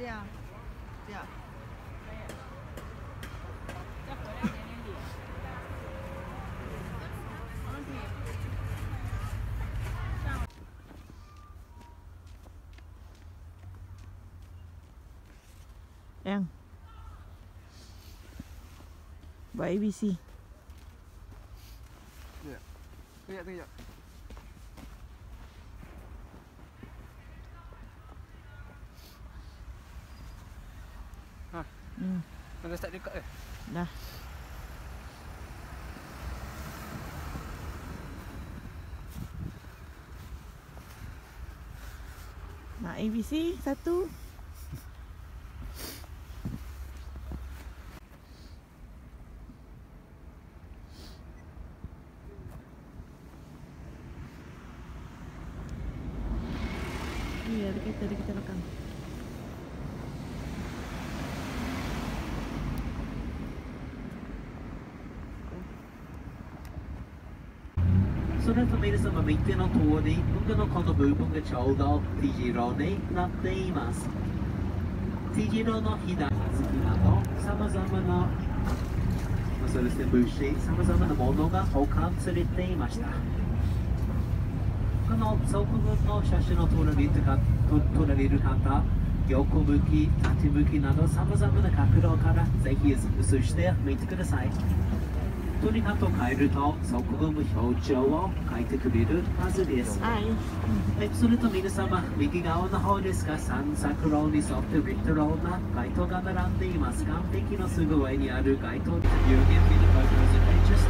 这样，这样。再回来点点脸。没 Hmm. dah start dekat eh? Dah Nak ABC satu Ni ada kereta ada kita belakang. Så därför 皆様右手の通り僕のこの部分がちょうど T 字路になっています。T 字路の左好きなどさまざまなそうですね物資さまざまなものが保管されていました。この側分の写真を撮られる方撮られる方横向き縦向きなどさまざまな角度からぜひ映してみてください。とにかく変えると側分の表情を描いてくれるはずです。Ah. はい、それと皆様、右側の方ですが、散策路に沿ってレトロな街灯が並んでいます。岸壁のすぐ上にある街灯、can be the photos in just a moment, please.